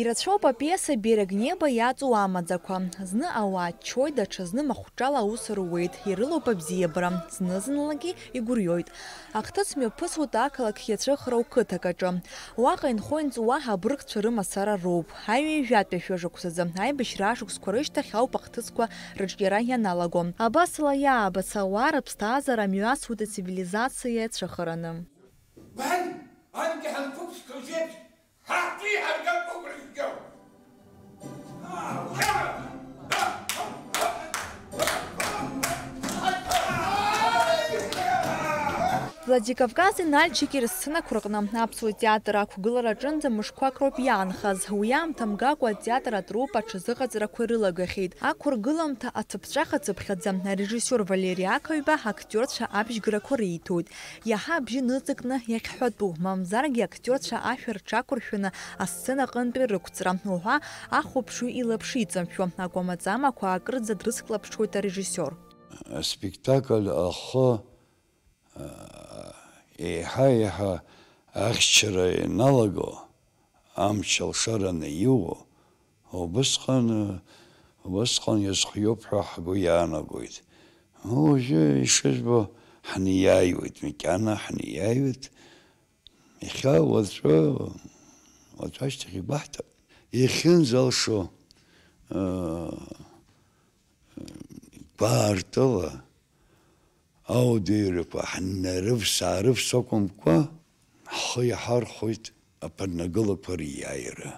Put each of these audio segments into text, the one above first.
Ирацәоуп апиеса берег неба иаҵоу амаӡақәа. Зны ауаа ччоит, даҽазны махәҿала аус руеит, ирылоуп абзиабара, зны-зынлагьы игәырҩоит. Ахҭыс мҩаԥысуеит ақалақь иацәыхра уқыҭак аҿы. Уаҟа инхо-инҵуа абрыгцәа рымацара роуп. Аҩ жәатәи шәажықәсазы аибашьра ашықәсқәа рышьҭахь ауп ахҭысқәа рыҿиара ианалаго. Абасала иаабац ауаа рыԥсҭазаара мҩасуеит ацивилизациа иацәыхараны. Владикавкази Нальчики рсценақәа рҟны аԥсуа театр ақәгылара аҿынӡа мышқәак роуп иаанхаз. Уи аамҭа мгакәа атеатр атрупа аҽазыҟаҵарақәа ирылагахьеит. Ақәыргыламҭа ацыԥҵәаха-цыԥхьаӡа арежиссиор Валери Аковба актиорцәа абжьгарақәа риҭоит. Иаҳа абжьы ныҵакны иахьҳәатәу, мамзаргьы актиорцәа ашәа рҽақәыршәаны асцена аҟынтәи рықәҵра. Уҳәа ахәаԥшҩы илаԥш иҵамшәо, акәамаҵамақәа акырӡа дрыцклаԥшуеит арежиссиор. Аспектакль ахы еиҳа-еиҳа ахьчара иналаго, амч алшараны иуо, убысҟан убысҟан иазхиоуп ҳәа ҳгәы иаанагоит. Уажәы ишызбо ҳниааиуеит, макьана ҳниааиуеит. Иахьа уаҵәы уаҵәы ашьҭахь ибаҳҭап. Иахьынӡалшо гәаартыла أو دير حنا رفسا رفسا كوم خي خوي حار خويت اپنا گلو پری آیره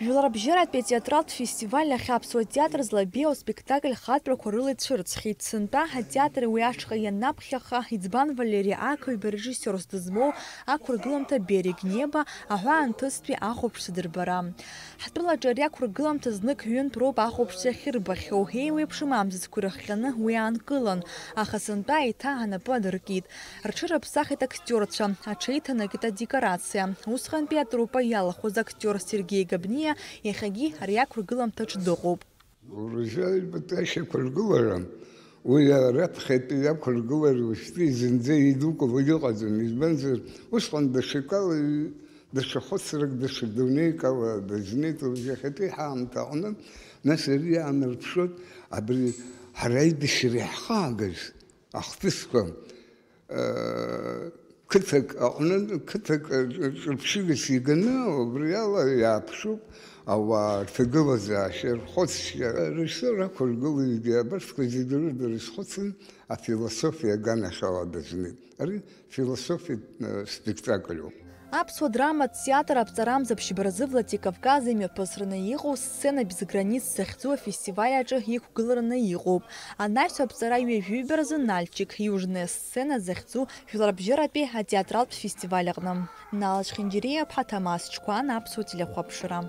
Жәларбжьаратәи атеатралтә фестиваль ахь аԥсуа театр злабиу спектакль хатәрақәа рыла ицәырҵхьеит. Сынтәа ҳатеатр уи ашҟа ианаԥхьаха иӡбан Валери Аковба режиссиорс дызмоу ақәыргыламҭа берег неба аҳәаанҭыстәи ахәаԥшцәа дырбара. Ҳтәылаҿы ари ақәыргыламҭа знык ҩынтә роуп ахәаԥшцәа ахьырбахьоу. Еиуеиԥшым амзаҵәқәа ирыхҟьаны уи аанкылан, аха сынтәа еиҭа анапы адыркит. Рҽырыԥсахит актиорцәа, аҽеиҭанакит адекорациа. Усҟантәи атрупа иалахәыз актиор Сергей Габниа აკადემია ეხეგი რეაქურგილამთაჩ დოყობ. რიშაი ბტაშე ქურგულარამ უიარაფ ხეტია ქურგულარი უშტი ზინძე იდუკ ვიოყაზენ იზმენზე უსყანდა შეკავ და შეხოცრეგ და შედუნეი კავა და ზნეთ უჟე ხეტი ჰამთა უნდა ნასერია ამერფშოთ აბრი ჰარაიდი შრიჰყაგის ახტისკა აა уи раԥхьатәи ақәыргылара уажәтәи зынӡа идукыло иҟаӡам. Избанзар усҟан даҽакала даҽа хәыцрак, даҽа дунеик ала дызнеит иахьатәи ҳаамҭа аҟны, нас ари аанарԥшуеит абри ҳара аибашьра иаҳхаагаз ахҭысқәа қыҭак аҟны қыҭак ҿырԥшыгас иганы убри ала иааԥшуп ауаа рҭагылазаашьа рхәыцшьа режиссер ақәыргылеит абарҭқәа зегьы рыда рызхәыцын афилософиа аганахь ала дазнеит. Ари философиатә спектакльуп. Аԥсуа театр аԥҵарамза ԥшьбаразы Владикавказ имҩаԥысраны иҟоу сцена без границ захьӡу афестиваль аҿы иқәгылараны иҟоуп. Анаҩсатә аԥҵара ҩажәиҩбаразы Нальчик, южная сцена захьӡу жәларбжьаратәи атеатралтә фестиваль аҟны. Налач Хинџьириа-ԥҳа Ҭамас Ҷкәан, Аԥсуа телехәаԥшра.